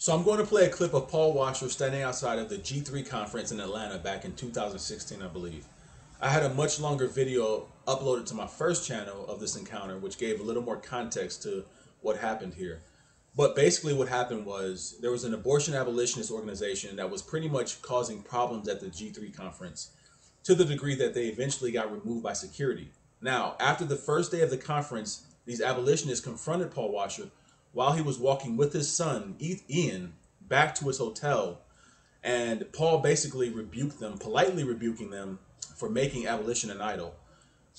So I'm going to play a clip of Paul Washer standing outside of the G3 conference in Atlanta back in 2016, I believe. I had a much longer video uploaded to my first channel of this encounter, which gave a little more context to what happened here. But basically what happened was there was an abortion abolitionist organization that was pretty much causing problems at the G3 conference to the degree that they eventually got removed by security. Now, after the first day of the conference, these abolitionists confronted Paul Washer while he was walking with his son, Ian, back to his hotel. And Paul basically rebuked them, politely rebuking them for making abolition an idol.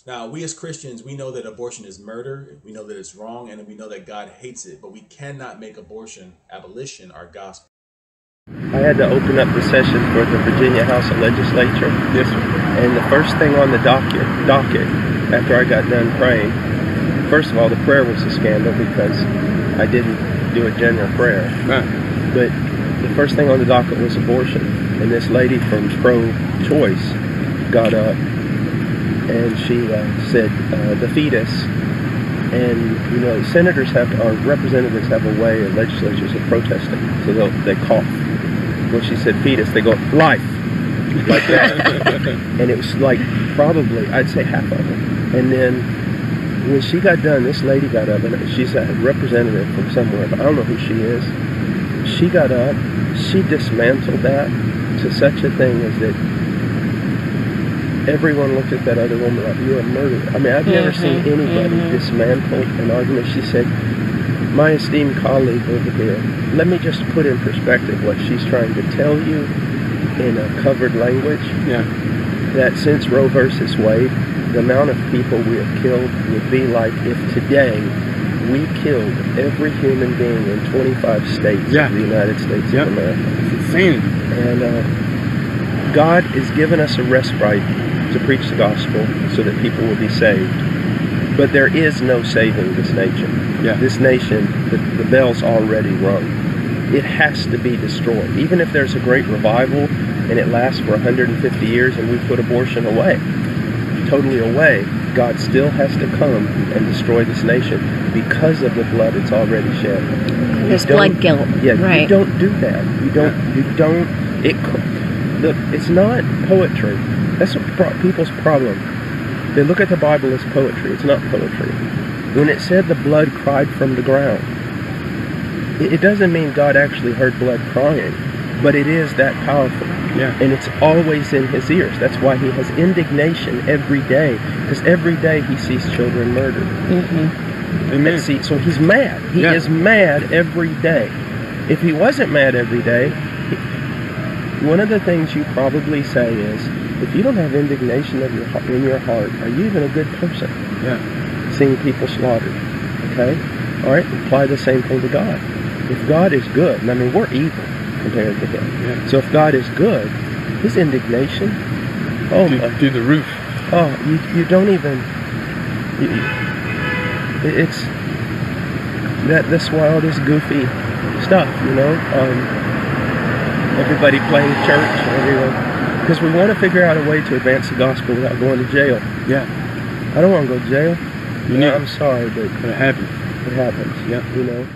Now, we as Christians, we know that abortion is murder, we know that it's wrong, and we know that God hates it, but we cannot make abortion, abolition, our gospel. I had to open up the session for the Virginia House of Legislature. Yes, sir. And the first thing on the docket, docket after I got done praying, first of all, the prayer was a scandal because I didn't do a general prayer. Right. But the first thing on the docket was abortion. And this lady from pro-choice got up and she uh, said, uh, the fetus. And, you know, senators have, or representatives have a way, or legislatures of protesting. So they'll, they cough. When she said fetus, they go, life. Like that. and it was like probably, I'd say half of them. And then when she got done, this lady got up, and she's a representative from somewhere, but I don't know who she is. She got up, she dismantled that to such a thing as that everyone looked at that other woman like, you're a murderer. I mean, I've never seen Mhm, anybody mhm. dismantle an argument. She said, my esteemed colleague over here, let me just put in perspective what she's trying to tell you in a covered language Yeah. that since Roe versus Wade, the amount of people we have killed would be like if today we killed every human being in 25 states Yeah. of the United States Yep. of America. It's insanity. And uh, God has given us a respite to preach the gospel so that people will be saved. But there is no saving this nation. Yeah. This nation, the, the bell's already rung. It has to be destroyed. Even if there's a great revival and it lasts for 150 years and we put abortion away, totally away, God still has to come and destroy this nation because of the blood it's already shed. You There's blood guilt. Yeah, right. you don't do that. You don't. You don't. It. co- Look, it's not poetry. That's what people's problem. They look at the Bible as poetry. It's not poetry. When it said the blood cried from the ground, it, it doesn't mean God actually heard blood crying, but it is that powerful. Yeah. And it's always in his ears. That's why he has indignation every day, because every day he sees children murdered. hmm Amen. See, so he's mad. He Yeah. is mad every day. If he wasn't mad every day, one of the things you probably say is, if you don't have indignation of your, in your heart, are you even a good person? Yeah. Seeing people slaughtered. Okay? All right? Apply the same thing to God. If God is good, and I mean, we're evil compared to him. Yeah. So if God is good, his indignation, oh my Through, through the roof. Oh, you, you don't even. You, it's that that's why all this goofy stuff, you know. Um, everybody playing church, everyone, because we want to figure out a way to advance the gospel without going to jail. Yeah. I don't want to go to jail. You know, I'm sorry, but But it happened. it happens. Yeah. You know.